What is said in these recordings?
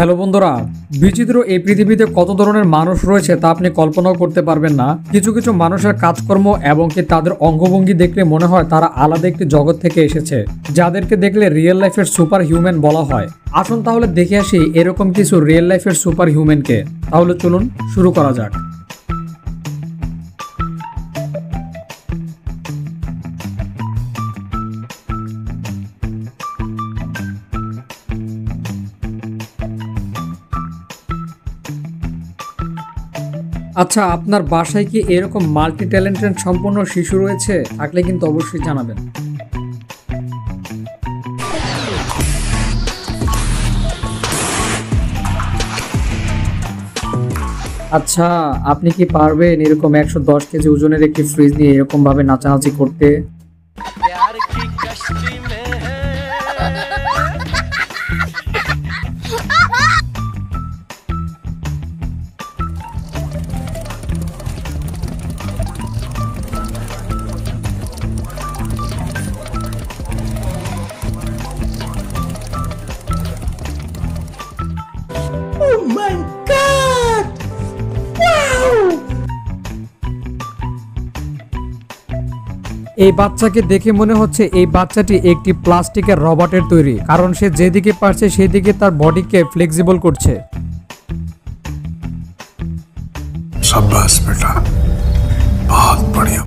Hello বন্ধুরা, বিচিত্র এই পৃথিবীতে কত ধরনের মানুষ রয়েছে তা আপনি কল্পনাও করতে পারবেন না। কিছু কিছু মানুষের কাজকর্ম এবং কি তাদের অঙ্গভঙ্গি দেখলে মনে হয় তারা আলাদা একটি জগৎ থেকে এসেছে, যাদেরকে দেখলে রিয়েল লাইফের সুপার হিউম্যান বলা হয়। আসুন তাহলে দেখে আসি এরকম কিছু রিয়েল লাইফের সুপার হিউম্যানকে তাহলে চলুন শুরু করা যাক। আচ্ছা আপনার বাসায় কি এরকম মাল্টি ট্যালেন্টেড সম্পন্ন শিশু রয়েছে? থাকলে কিন্তু অবশ্যই জানাবেন। আচ্ছা আপনি কি পারবেন এরকম একশো দশ কেজি ওজনের একটি ফ্রিজ নিয়ে এরকমভাবে নাচানাচি করতে? এই বাচ্চাকে দেখে মনে হচ্ছে এই বাচ্চাটি একটি প্লাস্টিকের রবটের তৈরি, কারণ সে যেদিকে পারছে সেদিকে তার বডিকে ফ্লেক্সিবল করছে। সাব্বাস, বেটা। বহুত বড়িয়া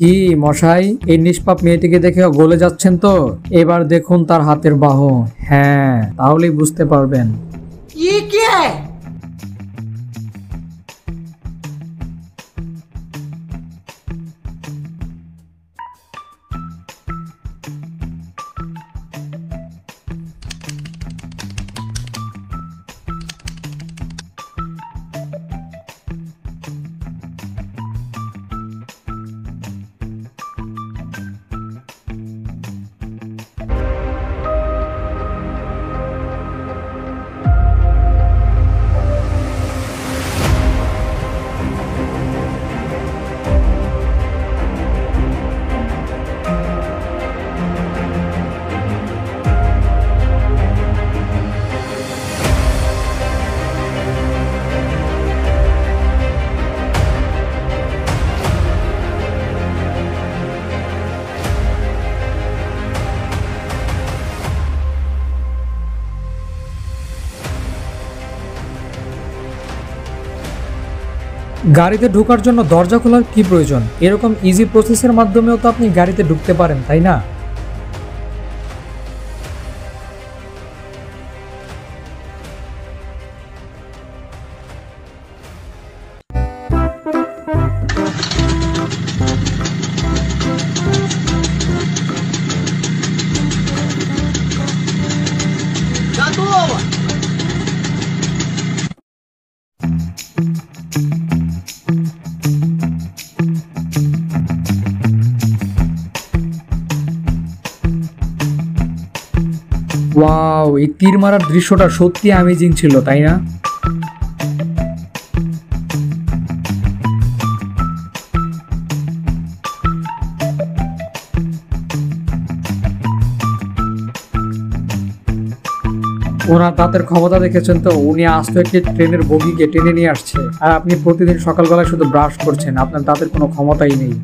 ই মশাই, এই নিষ্পাপ মেয়েটিকে দেখে গলে যাচ্ছেন তো। এবার দেখুন তার হাতের বাহ হ্যাঁ তাহলেই বুঝতে পারবেন। কি কে? গাড়িতে ঢোকার জন্য দরজা খোলার কি প্রয়োজন এরকম ইজি প্রসেসের মাধ্যমেও তো আপনি গাড়িতে ঢুকতে পারেন তাই না Готово! ওয়াও এই তীর মারার দৃশ্যটা সত্যি অ্যামেজিং ছিল, তাই না ওনার দাঁতের ক্ষমতা দেখেছেন তো, উনি আস্ত একটি ট্রেনের বগিকে টেনে নিয়ে আসছে আর আপনি প্রতিদিন সকালবেলা শুধু ব্রাশ করছেন, আপনার দাঁতের কোনো ক্ষমতাই নেই।